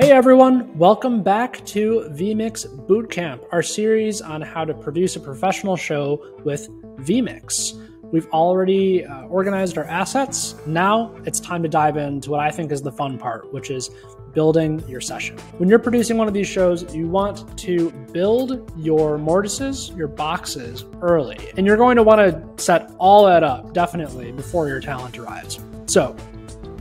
Hey everyone, welcome back to vMix Bootcamp, our series on how to produce a professional show with vMix. We've already uh, organized our assets. Now it's time to dive into what I think is the fun part, which is building your session. When you're producing one of these shows, you want to build your mortises, your boxes early. And you're going to want to set all that up definitely before your talent arrives. So,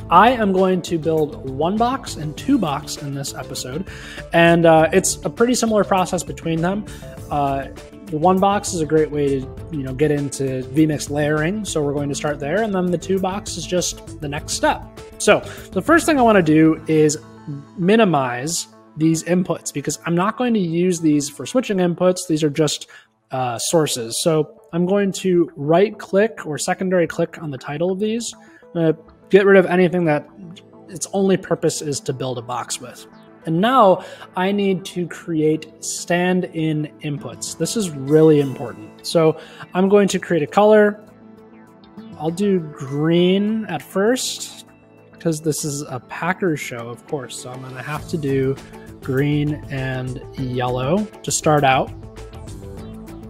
I am going to build one box and two box in this episode, and uh, it's a pretty similar process between them. Uh, the one box is a great way to you know get into vmix layering so we're going to start there and then the two box is just the next step. So the first thing i want to do is minimize these inputs because i'm not going to use these for switching inputs these are just uh, sources. So i'm going to right click or secondary click on the title of these get rid of anything that its only purpose is to build a box with and now I need to create stand in inputs. This is really important. So I'm going to create a color. I'll do green at first because this is a Packers show, of course. So I'm to have to do green and yellow to start out.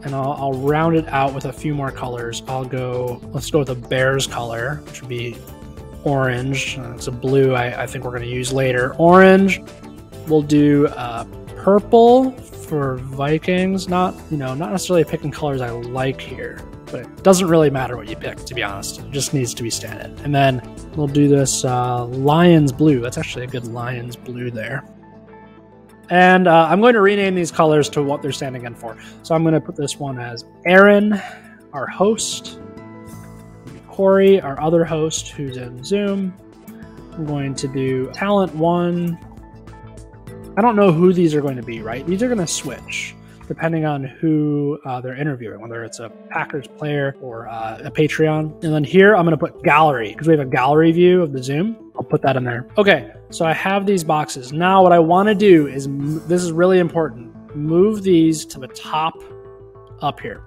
And I'll, I'll, round it out with a few more colors. I'll go, let's go with a Bears color, which would be orange. It's a blue I, I think we're going to use later. Orange, We'll do uh, purple for Vikings. Not you know not necessarily picking colors I like here, but it doesn't really matter what you pick to be honest. It just needs to be standard. And then we'll do this uh, Lions blue. That's actually a good Lions blue there. And uh, I'm going to rename these colors to what they're standing in for. So I'm going to put this one as Aaron, our host, Corey, our other host who's in Zoom. I'm going to do talent one, I don't know who these are going to be, right? These are going to switch depending on who uh, they're interviewing, whether it's a Packers player or uh, a Patreon. And then here I'm going to put gallery because we have a gallery view of the Zoom. I'll put that in there. Okay, so I have these boxes. Now, what I want to do is this is really important move these to the top up here.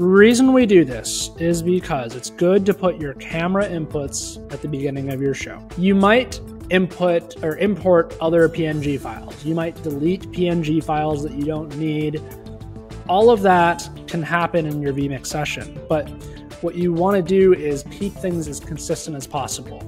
Reason we do this is because it's good to put your camera inputs at the beginning of your show. You might input or import other PNG files. You might delete PNG files that you don't need. All of that can happen in your vMix session, but what you want to do is keep things as consistent as possible.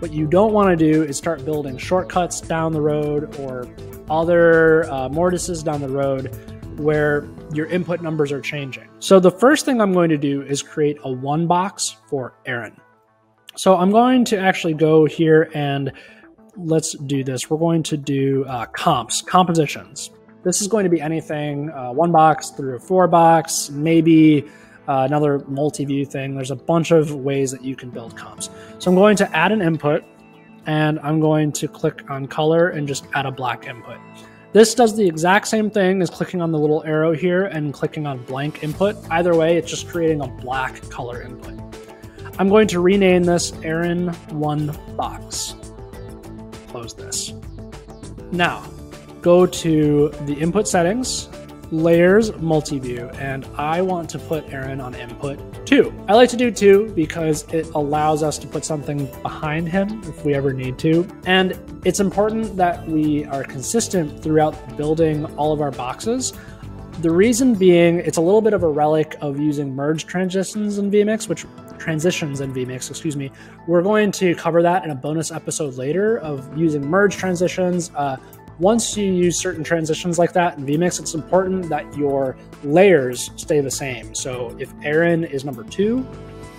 What you don't want to do is start building shortcuts down the road or other uh, mortises down the road where your input numbers are changing. So the first thing I'm going to do is create a one box for Aaron. So I'm going to actually go here and let's do this. We're going to do uh, comps, compositions. This is going to be anything uh, one box through a four box, maybe uh, another multi-view thing. There's a bunch of ways that you can build comps. So I'm going to add an input and I'm going to click on color and just add a black input. This does the exact same thing as clicking on the little arrow here and clicking on blank input. Either way, it's just creating a black color input. I'm going to rename this Aaron 1 box close this. Now, go to the input settings, layers, multi-view, and I want to put Aaron on input two. I like to do two because it allows us to put something behind him if we ever need to. And it's important that we are consistent throughout building all of our boxes. The reason being, it's a little bit of a relic of using merge transitions in vMix, which transitions in vMix, excuse me. We're going to cover that in a bonus episode later of using merge transitions. Uh, once you use certain transitions like that in vMix, it's important that your layers stay the same. So if Aaron is number two,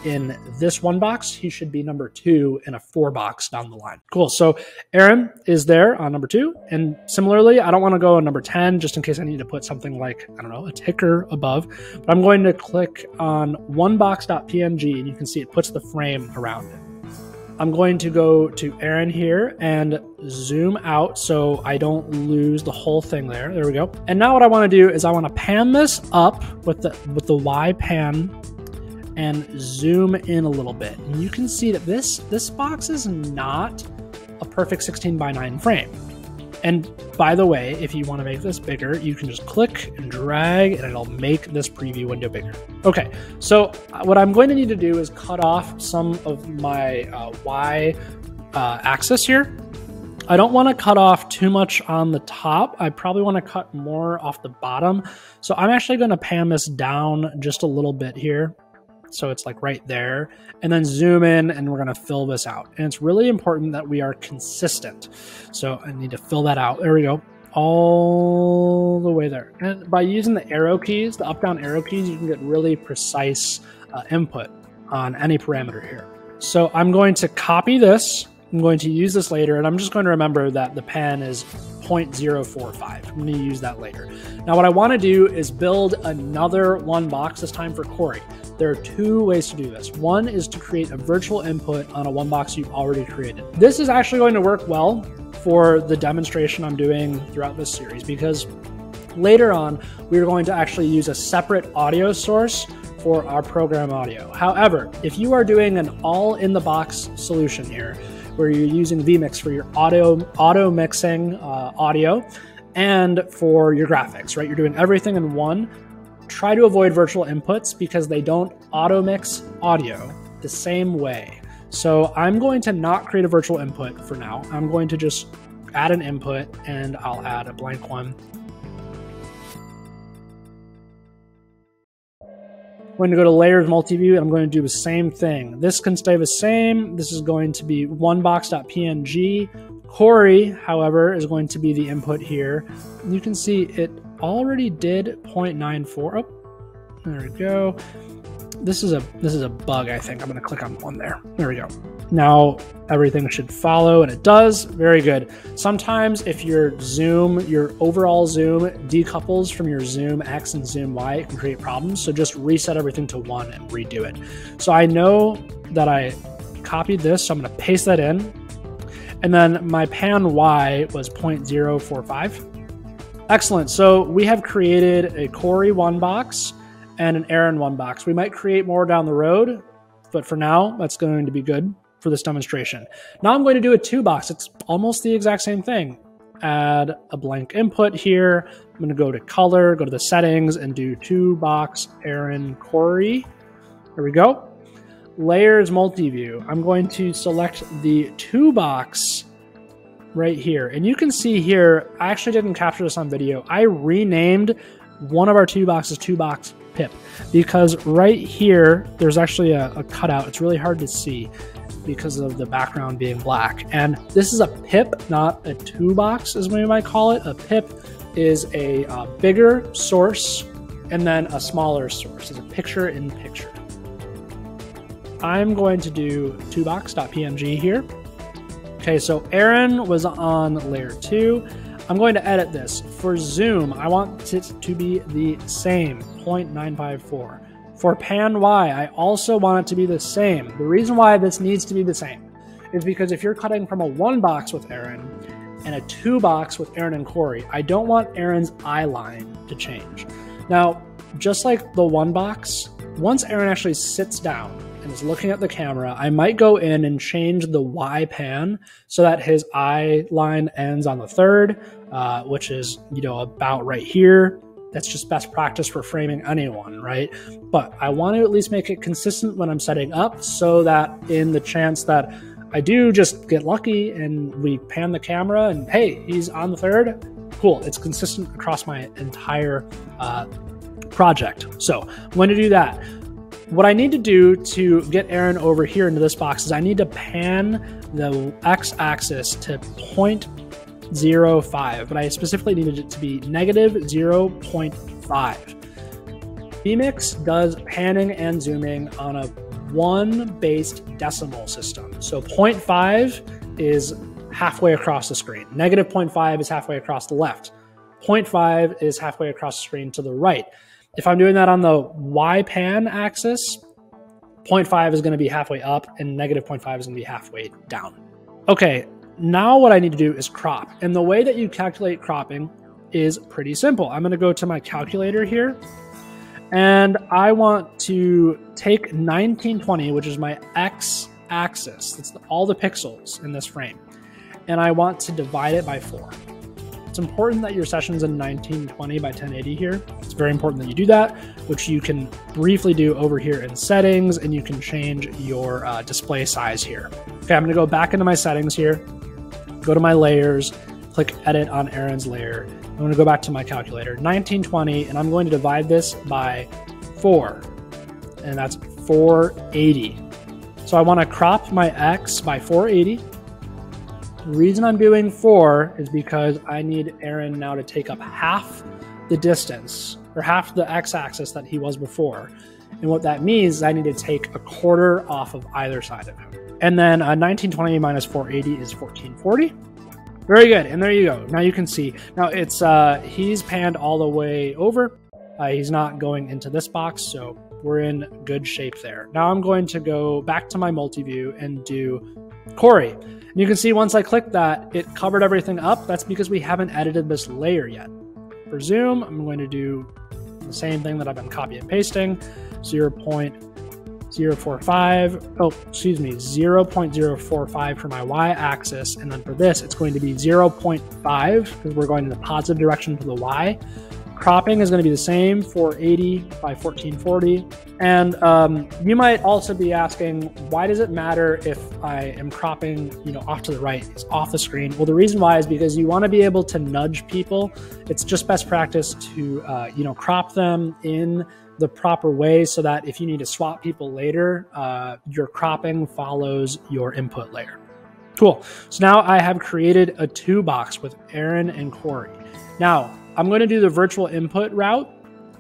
in this one box, he should be number two in a four box down the line. Cool. So Aaron is there on number two. And similarly, I don't want to go on number 10 just in case I need to put something like, I don't know, a ticker above. But I'm going to click on one box.png and you can see it puts the frame around it. I'm going to go to Aaron here and zoom out so I don't lose the whole thing there. There we go. And now what I want to do is I want to pan this up with the with the Y pan and zoom in a little bit. And you can see that this, this box is not a perfect 16 by 9 frame. And by the way, if you want to make this bigger, you can just click and drag and it'll make this preview window bigger. Okay, so uh, what I'm going to need to do is cut off some of my uh, Y uh, axis here. I don't want to cut off too much on the top. I probably want to cut more off the bottom. So I'm actually going to pan this down just a little bit here. So it's like right there. And then zoom in and we're going to fill this out. And it's really important that we are consistent. So I need to fill that out. There we go. All the way there. And by using the arrow keys, the up down arrow keys, you can get really precise uh, input on any parameter here. So I'm going to copy this I'm going to use this later, and I'm just going to remember that the pan is 0.045. I'm going to use that later. Now, what I want to do is build another one box, this time for Corey. There are two ways to do this. One is to create a virtual input on a one box you've already created. This is actually going to work well for the demonstration I'm doing throughout this series because later on, we're going to actually use a separate audio source for our program audio. However, if you are doing an all in the box solution here, where you're using vMix for your auto auto mixing uh, audio and for your graphics, right? You're doing everything in one. Try to avoid virtual inputs because they don't auto mix audio the same way. So I'm going to not create a virtual input for now. I'm going to just add an input and I'll add a blank one I'm going to go to layers multi-view and I'm going to do the same thing. This can stay the same. This is going to be onebox.png. Corey, however, is going to be the input here. You can see it already did 0.94. Oh, there we go this is a this is a bug. I think I'm going to click on one there. There we go. Now everything should follow, and it does. Very good. Sometimes if your zoom, your overall zoom decouples from your zoom X and zoom Y, it can create problems. So just reset everything to one and redo it. So I know that I copied this, so I'm going to paste that in. And then my pan Y was 0.045. Excellent. So we have created a Corey one box and an Aaron one box. We might create more down the road, but for now, that's going to be good for this demonstration. Now I'm going to do a two box. It's almost the exact same thing. Add a blank input here. I'm going to go to color, go to the settings, and do two box Aaron Corey. There we go. Layers multi-view. I'm going to select the two box right here. And you can see here, I actually didn't capture this on video. I renamed one of our two boxes two box pip because right here there's actually a, a, cutout. It's really hard to see because of the background being black. And this is a pip not a two box as we might call it. A pip is a uh, bigger source and then a smaller source. It's a picture in picture. I'm going to do two box.png here okay so aaron was on layer two I'm going to edit this. For zoom, I want it to be the same, 0.954. For pan Y, I also want it to be the same. The reason why this needs to be the same is because if you're cutting from a one box with Aaron and a two box with Aaron and Corey, I don't want Aaron's eye line to change. Now, just like the one box, once Aaron actually sits down and is looking at the camera, I might go in and change the Y pan so that his eye line ends on the third, uh, which is, you know, about right here. That's just best practice for framing anyone, right? But I want to at least make it consistent when I'm setting up so that in the chance that I do just get lucky and we pan the camera and hey, he's on the third, cool. It's consistent across my entire uh, project. So I'm going to do that. What I need to do to get Aaron over here into this box is I need to pan the x-axis to 0.05, but I specifically needed it to be negative 0.5. vMix does panning and zooming on a one-based decimal system. So 0.5 is halfway across the screen. Negative 0.5 is halfway across the left. 0.5 is halfway across the screen to the right. If I'm doing that on the Y pan axis, 0.5 is going to be halfway up and negative 0.5 is going to be halfway down. Okay, now what I need to do is crop. And the way that you calculate cropping is pretty simple. I'm going to go to my calculator here and I want to take 1920, which is my X axis. That's all the pixels in this frame. And I want to divide it by four. It's important that your session's in 1920 by 1080 here. It's very important that you do that, which you can briefly do over here in settings, and you can change your uh, display size here. Okay, I'm gonna go back into my settings here. go to my layers, click edit on Aaron's layer. I'm to go back to my calculator, 1920, and I'm going to divide this by 4, and that's 480. So I want to crop my x by 480. The reason I'm doing 4 is because I need Aaron now to take up half the distance, or half the x-axis that he was before. And what that means is I need to take a quarter off of either side of him. And then uh, 1920 minus 480 is 1440. Very good. And there you go. Now you can see. Now it's uh, he's panned all the way over. Uh, he's not going into this box, so we're in good shape there. Now I'm going to go back to my multi-view and do Corey. You can see once I click that, it covered everything up. That's because we haven't edited this layer yet. For zoom, I'm going to do the same thing that I've been copy and pasting, 0.045, oh, excuse me, 0.045 for my y-axis, and then for this, it's going to be 0.5, because we're going in the positive direction for the y, Cropping is going to be the same, 480 by 1440. And um, you might also be asking, why does it matter if I am cropping, you know, off to the right, it's off the screen? Well, the reason why is because you want to be able to nudge people. It's just best practice to, uh, you know, crop them in the proper way so that if you need to swap people later, uh, your cropping follows your input layer. Cool. So now I have created a two box with Aaron and Corey. Now, I'm going to do the virtual input route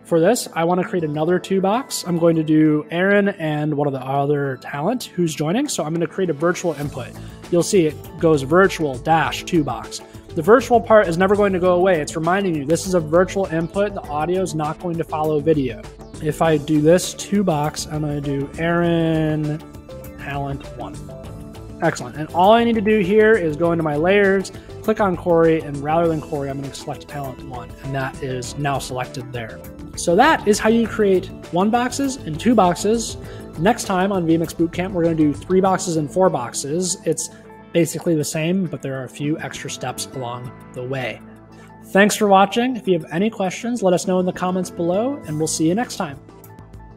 for this. I want to create another two box. I'm going to do Aaron and one of the other talent who's joining. So I'm going to create a virtual input. You'll see it goes virtual dash two box. The virtual part is never going to go away. It's reminding you this is a virtual input. The audio is not going to follow video. If I do this two box, I'm going to do Aaron talent one. Excellent. And all I need to do here is go into my layers, click on Corey, and rather than Corey, I'm going to select talent one, and that is now selected there. So that is how you create one boxes and two boxes. Next time on vMix Bootcamp, we're going to do three boxes and four boxes. It's basically the same, but there are a few extra steps along the way. Thanks for watching. If you have any questions, let us know in the comments below, and we'll see you next time.